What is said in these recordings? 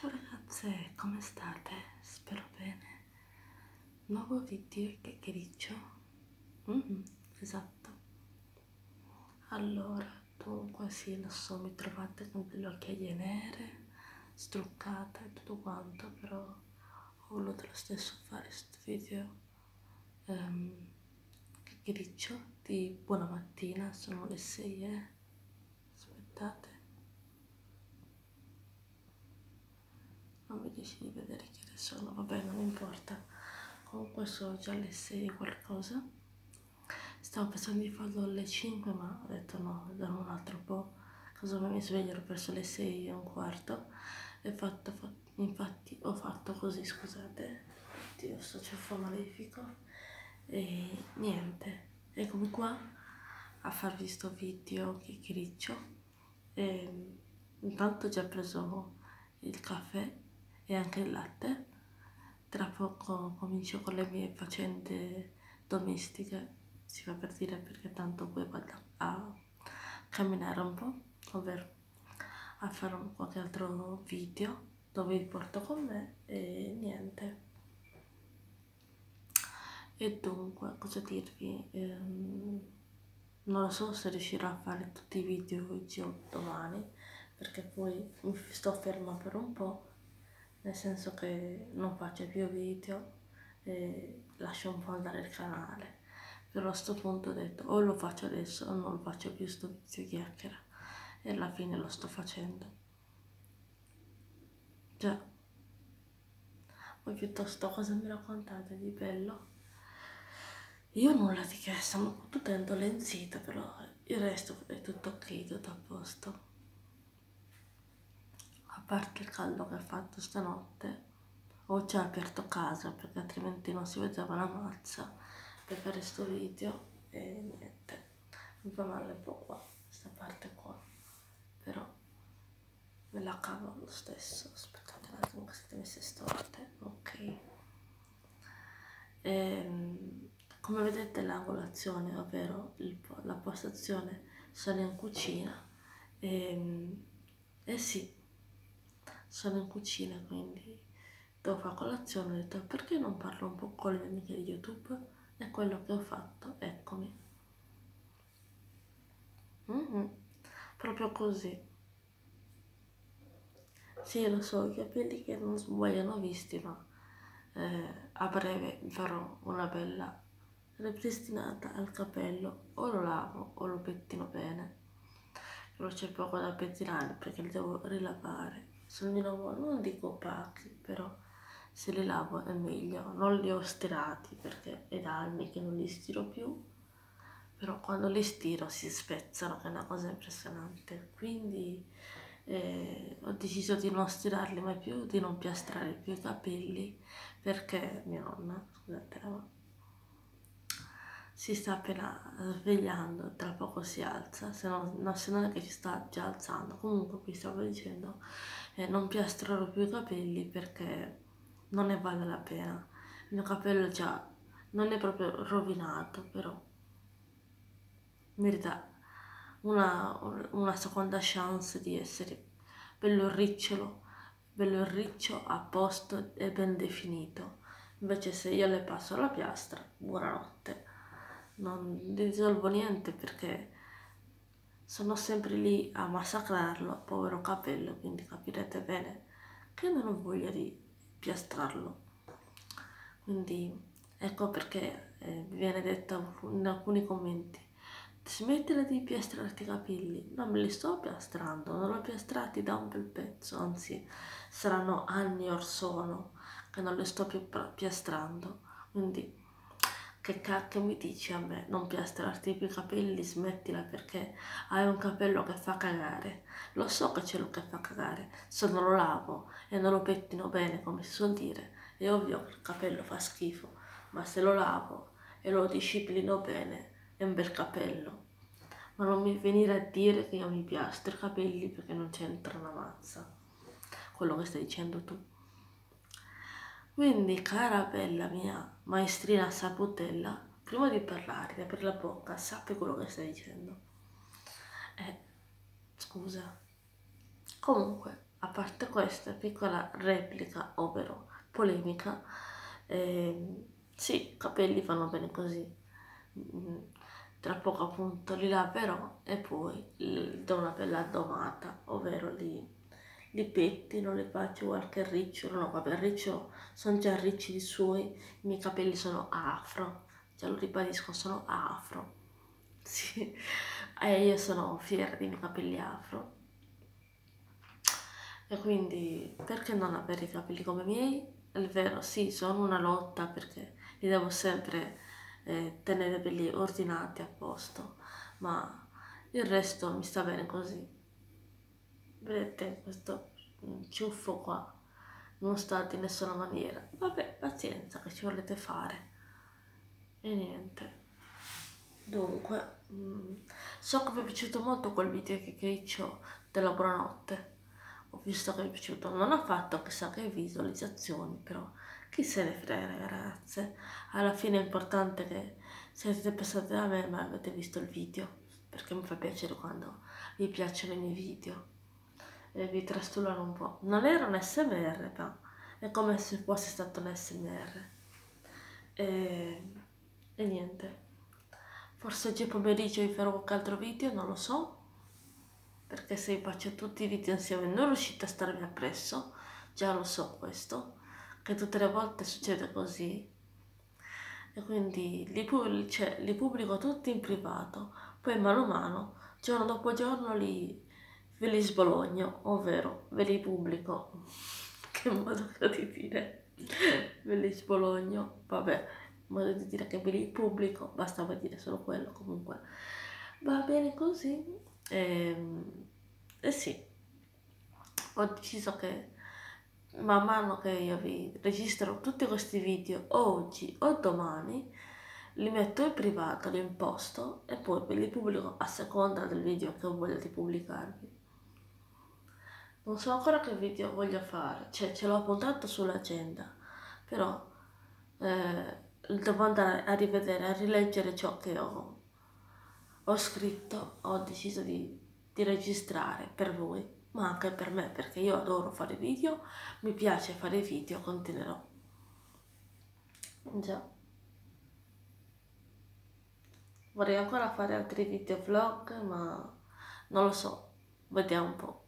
Ciao ragazze, come state? Spero bene. Nuovo video chiacchiericcio. Mm -hmm, esatto. Allora, dunque sì, lo so, mi trovate con delle occhiaie nere, struccate e tutto quanto, però ho voluto lo stesso fare questo video um, chiacchiericcio di buona mattina, sono le 6, eh. Aspettate. Non mi dici di vedere che ore sono, vabbè non importa, comunque sono già le 6 qualcosa, stavo pensando di farlo alle 5 ma ho detto no, vediamo un altro po', cosa mi sveglio, ero perso le 6 e un quarto. E fatto, fatto, infatti ho fatto così, scusate, Dio sto ceffo malefico. E niente, eccomi qua a farvi sto video chiacchiericcio e intanto ho già preso il caffè e anche il latte. Tra poco comincio con le mie faccende domestiche, si fa per dire perché tanto poi vado a camminare un po', ovvero a fare un qualche altro video dove vi porto con me e niente. E dunque, cosa dirvi? Ehm, non lo so se riuscirò a fare tutti i video oggi o domani, perché poi mi sto ferma per un po' nel senso che non faccio più video e lascio un po' andare il canale. Però a questo punto ho detto o lo faccio adesso o non lo faccio più sto vizio chiacchiera. E alla fine lo sto facendo. Già. Voi piuttosto cosa mi raccontate di bello? io nulla di che sono tutta indolenzita però il resto è tutto ok tutto a posto parte il caldo che ha fatto stanotte ho già aperto casa perché altrimenti non si vedeva la mazza per fare sto video e niente. Mi fa male un po' qua questa parte qua. Però me la cavo lo stesso. Aspettate un attimo che siete messe storte. Ok. E, ehm, come vedete l'angolazione ovvero il, la postazione sono in cucina. E, ehm, e sì sono in cucina quindi devo fare colazione ho detto perché non parlo un po' con le mie amiche di youtube? È quello che ho fatto eccomi. Mm -hmm. proprio così. Sì lo so i capelli che non vogliono visti ma eh, a breve farò una bella ripristinata al capello. O lo lavo o lo pettino bene. Però c'è poco da pettinare perché li devo rilavare sono di nuovo non dico opachi però se li lavo è meglio. Non li ho stirati perché è da anni che non li stiro più però quando li stiro si spezzano che è una cosa impressionante. Quindi eh, ho deciso di non stirarli mai più di non piastrare più i capelli perché mia nonna scusate ma si sta appena svegliando, tra poco si alza, se non, no, se non è che si sta già alzando. Comunque qui stavo dicendo, eh, non piastrerò più i capelli perché non ne vale la pena. Il mio capello già non è proprio rovinato, però merita una, una seconda chance di essere bello ricciolo, bello riccio, a posto e ben definito. Invece se io le passo la piastra, buonanotte non risolvo niente perché sono sempre lì a massacrarlo, povero capello, quindi capirete bene che non ho voglia di piastrarlo. Quindi ecco perché eh, viene detto in alcuni commenti smettila di piastrarti i capelli non me li sto piastrando non li ho piastrati da un bel pezzo anzi saranno anni or sono che non li sto più piastrando quindi che cacchio mi dici a me? Non piastrarti più i capelli, smettila perché hai un capello che fa cagare. Lo so che c'è lo che fa cagare, se non lo lavo e non lo pettino bene, come si suol dire, è ovvio che il capello fa schifo, ma se lo lavo e lo disciplino bene, è un bel capello. Ma non mi venire a dire che io mi piastro i capelli perché non c'entra una mazza. Quello che stai dicendo tu. Quindi, cara bella mia maestrina Saputella, prima di parlare, aprire la bocca, sappi quello che stai dicendo. Eh, scusa. Comunque, a parte questa piccola replica, ovvero polemica, eh, sì, i capelli vanno bene così. Mm, tra poco appunto li laverò e poi do una bella domata, ovvero li, li pettino, li faccio qualche ricciolo, no vabbè il ricciolo sono già ricci di suoi, i miei capelli sono afro, già lo ribadisco, sono afro, sì, e io sono fiera dei miei capelli afro. E quindi perché non avere i capelli come i miei? È vero, sì, sono una lotta perché li devo sempre eh, tenere belli ordinati a posto, ma il resto mi sta bene così. Vedete questo ciuffo qua non sta di nessuna maniera. Vabbè, pazienza che ci volete fare. E niente. Dunque, mm, so che vi è piaciuto molto quel video che, ho della buonanotte. Ho visto che vi è piaciuto, non ho fatto chissà che visualizzazioni, però chi se ne frega ragazze. Alla fine è importante che siete passate da me ma avete visto il video, perché mi fa piacere quando vi piacciono i miei video e vi trastullano un po'. Non era un SMR, ma è come se fosse stato un SMR. E, e niente. Forse oggi pomeriggio vi farò qualche altro video, non lo so. Perché se vi faccio tutti i video insieme non riuscite a starmi appresso. Già lo so questo che tutte le volte succede così e quindi li, pub- cioè, li pubblico tutti in privato poi mano a mano giorno dopo giorno li, ve li sbologno ovvero ve li pubblico. Che modo di dire? Ve li sbologno vabbè modo di dire che ve li pubblico bastava dire solo quello comunque. Va bene così. E, ehm, e sì. Ho deciso che man mano che io vi registro tutti questi video oggi o domani li metto in privato, li imposto e poi ve li pubblico a seconda del video che voglio di pubblicarvi. Non so ancora che video voglio fare, cioè ce l'ho appuntato sull'agenda, però eh, devo andare a rivedere, a rileggere ciò che ho, ho scritto, ho deciso di, di registrare per voi ma anche per me perché io adoro fare video, mi piace fare video, continuerò. Già. Vorrei ancora fare altri video vlog, ma non lo so, vediamo un po'.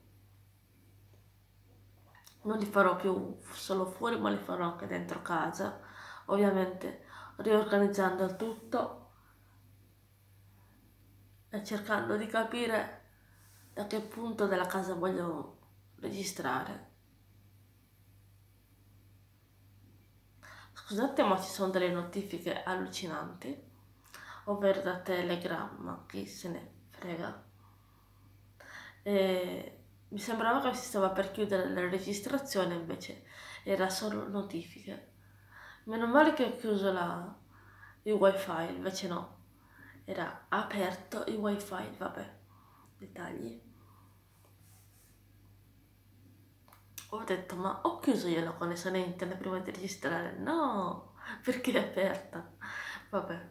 Non li farò più solo fuori, ma li farò anche dentro casa, ovviamente riorganizzando il tutto e cercando di capire da che punto della casa voglio registrare. Scusate ma ci sono delle notifiche allucinanti, ovvero da Telegram, chi se ne frega. E mi sembrava che si stava per chiudere la registrazione, invece era solo notifiche. Meno male che ho chiuso la, il wifi, invece no, era aperto il wifi, vabbè dettagli. Ho detto ma ho chiuso io la connessione internet prima di registrare? No perché è aperta? Vabbè.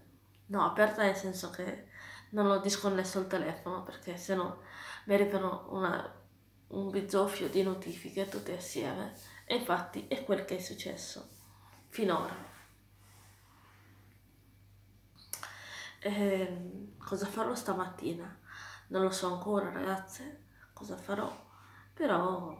No aperta nel senso che non ho disconnesso il telefono perché se no mi arrivano una, un bizzofio di notifiche tutte assieme. E infatti è quel che è successo finora. E, ehm, cosa farò stamattina? Non lo so ancora ragazze cosa farò, però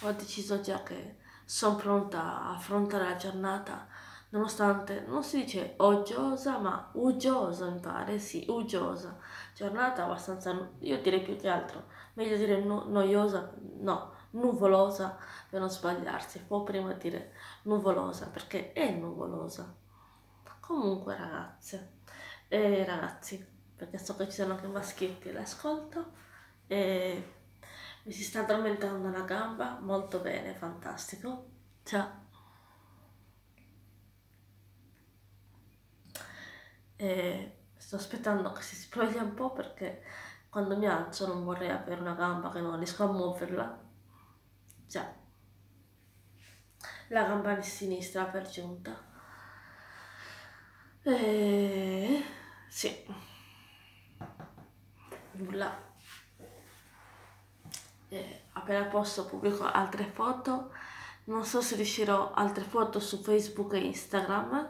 ho deciso già che sono pronta a affrontare la giornata nonostante non si dice oggiosa ma uggiosa mi pare, sì, uggiosa, giornata abbastanza, io direi più che altro, meglio dire no, noiosa, no, nuvolosa per non sbagliarsi, può prima dire nuvolosa perché è nuvolosa. Comunque ragazze e ragazzi, perché so che ci sono anche maschietti l'ascolto e mi si sta addormentando la gamba molto bene, fantastico. Ciao. E sto aspettando che si spoglia un po' perché quando mi alzo non vorrei avere una gamba che non riesco a muoverla. Già. La gamba di sinistra per giunta. E... Sì nulla. A appena posso pubblico altre foto. Non so se riuscirò altre foto su Facebook e Instagram.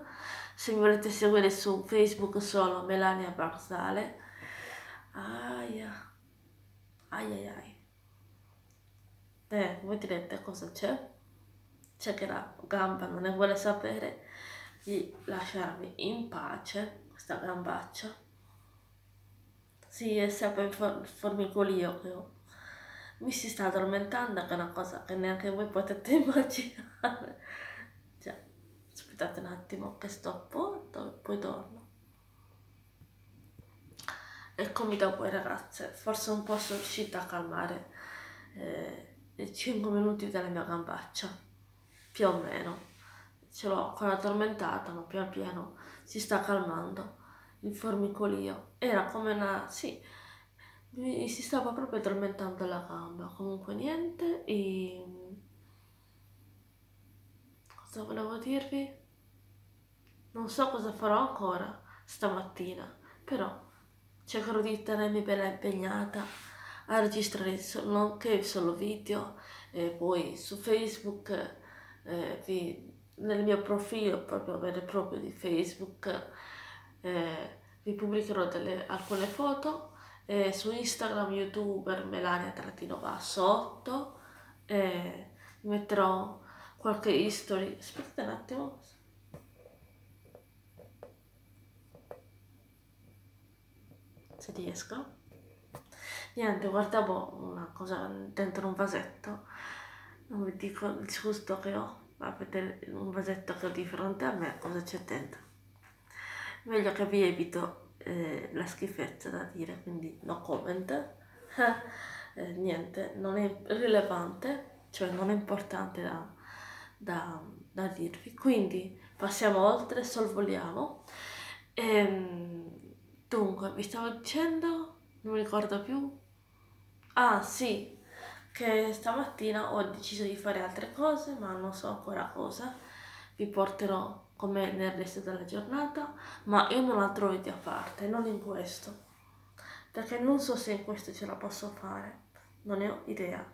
Se mi volete seguire su Facebook solo Melania Barzale. Aia. Ai ai ai. Eh, voi direte cosa c'è? C'è che la gamba non ne vuole sapere di lasciarmi in pace, questa gambaccia. Sì, è sempre il formicolio che ho. Mi si sta addormentando, che è una cosa che neanche voi potete immaginare. Aspettate un attimo che sto e poi torno. Eccomi dopo ragazze, forse un po' sono riuscita a calmare eh, i 5 minuti della mia gambaccia, più o meno. Ce l'ho ancora addormentata, ma pian piano si sta calmando il formicolio. Era come una... sì, mi si stava proprio addormentando la gamba. Comunque niente, e... Cosa volevo dirvi? Non so cosa farò ancora stamattina, però cercherò di tenermi bella impegnata a registrare nonché solo video e poi su Facebook eh, vi, nel mio profilo proprio vero e proprio di Facebook eh, vi pubblicherò delle, alcune foto e su Instagram youtuber Melania trattino basso 8 e metterò qualche history. Aspettate un attimo se riesco. Niente, guardavo una cosa dentro un vasetto, non vi dico il disgusto che ho a vedere un vasetto che ho di fronte a me, cosa c'è dentro. Meglio che vi evito eh, la schifezza da dire, quindi no comment. eh, niente, non è rilevante, cioè non è importante da, da, da dirvi. Quindi passiamo oltre, sorvoliamo. Ehm, Dunque, vi stavo dicendo, non mi ricordo più. Ah, sì, che stamattina ho deciso di fare altre cose, ma non so ancora cosa. Vi porterò con me nel resto della giornata, ma in un altro video a parte, non in questo. Perché non so se in questo ce la posso fare, non ne ho idea.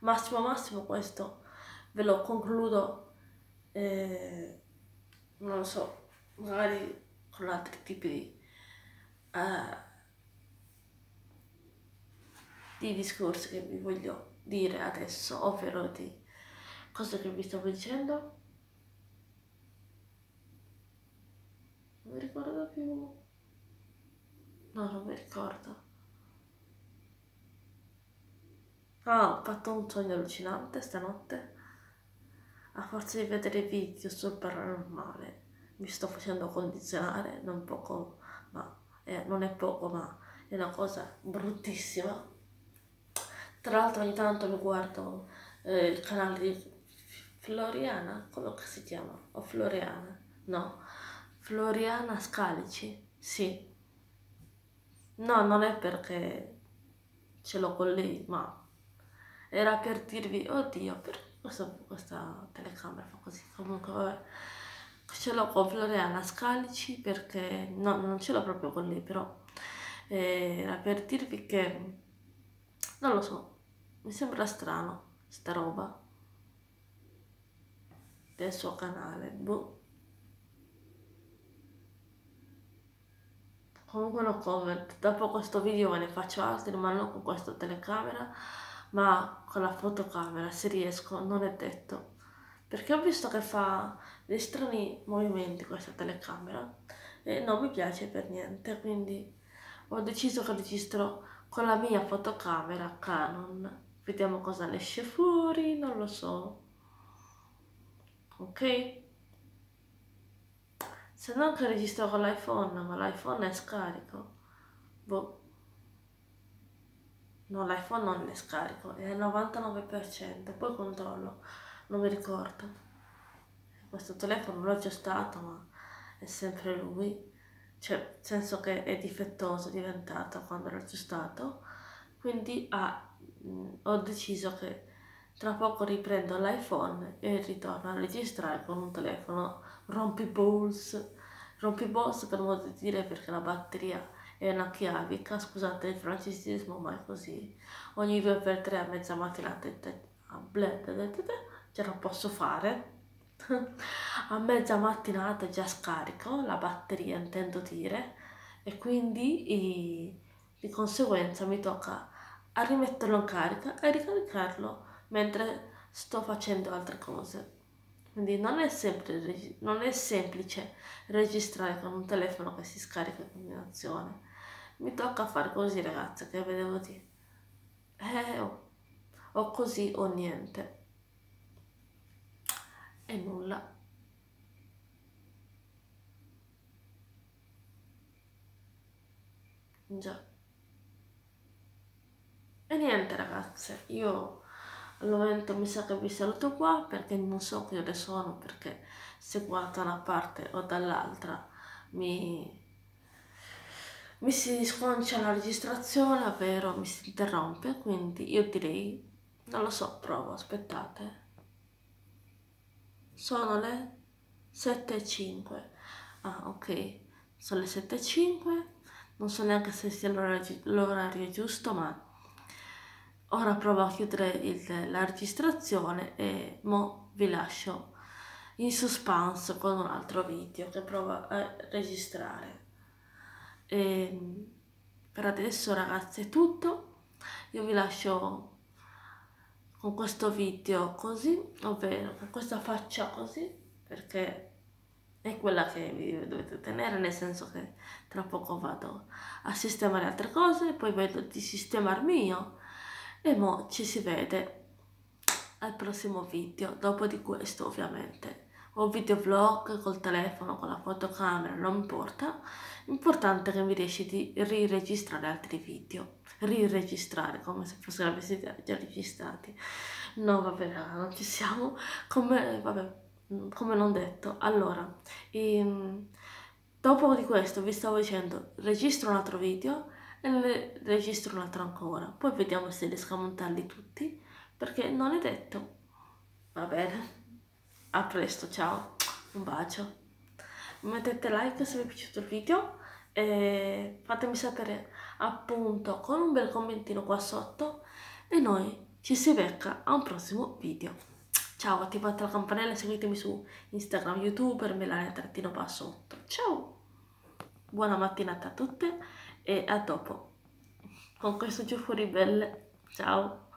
Massimo massimo questo ve lo concludo, eh, non lo so, magari con altri tipi di uh, di discorsi che vi voglio dire adesso, ovvero di cose che vi stavo dicendo. Non mi ricordo più. No, non mi ricordo. Ah, ho fatto un sogno allucinante stanotte. A forza di vedere video sul paranormale mi sto facendo condizionare, non poco, ma eh, non è poco ma è una cosa bruttissima. Tra l'altro ogni tanto mi guardo eh, il canale di Floriana, come si chiama? O Floriana? No, Floriana Scalici, sì. No, non è perché ce l'ho con lei, ma era per dirvi, oddio, per questa, questa telecamera fa così, comunque vabbè ce l'ho con Floriana Scalici perché no, non ce l'ho proprio con lei, però eh, era per dirvi che non lo so, mi sembra strano sta roba del suo canale, boh. Comunque no comment, dopo questo video ve ne faccio altri, ma non con questa telecamera, ma con la fotocamera, se riesco, non è detto perché ho visto che fa dei strani movimenti questa telecamera e non mi piace per niente, quindi ho deciso che registro con la mia fotocamera Canon. Vediamo cosa ne esce fuori, non lo so. Ok? Se non che registro con l'iPhone, ma l'iPhone è scarico. Boh. No, l'iPhone non è scarico, è al 99%, poi controllo non mi ricordo. Questo telefono l'ho aggiustato, ma è sempre lui. Cioè, nel senso che è difettoso, è diventato quando l'ho aggiustato. Quindi ah, ho deciso che tra poco riprendo l'iPhone e ritorno a registrare con un telefono rompiballs. Rompiballs per modo di dire perché la batteria è una chiavica, scusate il francesismo, ma è così. Ogni due per tre a mezza mattinata ce la posso fare. a mezza mattinata già scarico la batteria, intendo dire, e quindi di conseguenza mi tocca a rimetterlo in carica e ricaricarlo mentre sto facendo altre cose. Quindi non è, semplice, non è semplice registrare con un telefono che si scarica in combinazione. Mi tocca fare così ragazze, che vedevo dire. Eh, oh, o così o niente. E nulla. Già. E niente ragazze, io al momento mi sa che vi saluto qua perché non so che ore sono perché se guardo da una parte o dall'altra mi, mi si sconcia la registrazione, ovvero mi si interrompe, quindi io direi, non lo so, provo, aspettate. Sono le 7.05. Ah, ok, sono le 7.05, non so neanche se sia l'orario giusto, ma Ora provo a chiudere il, la registrazione e mo vi lascio in suspense con un altro video che provo a registrare. E ehm, per adesso ragazzi è tutto, io vi lascio con questo video così, ovvero con questa faccia così, perché è quella che vi dovete tenere, nel senso che tra poco vado a sistemare altre cose, poi vedo di sistemarmi io e mo ci si vede al prossimo video, dopo di questo ovviamente. O video vlog col telefono, con la fotocamera, non importa. L'importante è che mi riesci di riregistrare altri video. Riregistrare come se fossero avessi già registrati. No, vabbè, non ci siamo. Come, vabbè, come non detto. Allora, ehm, dopo di questo vi stavo dicendo, registro un altro video e ne registro un altro ancora. Poi vediamo se riesco a montarli tutti, perché non è detto. Va bene. A presto, ciao. Un bacio. Mettete like se vi è piaciuto il video e fatemi sapere appunto con un bel commentino qua sotto e noi ci si becca a un prossimo video. Ciao, attivate la campanella seguitemi su Instagram, YouTube per melania-basso8. Ciao! Buona mattinata a tutte e a dopo con questo giù fuori belle ciao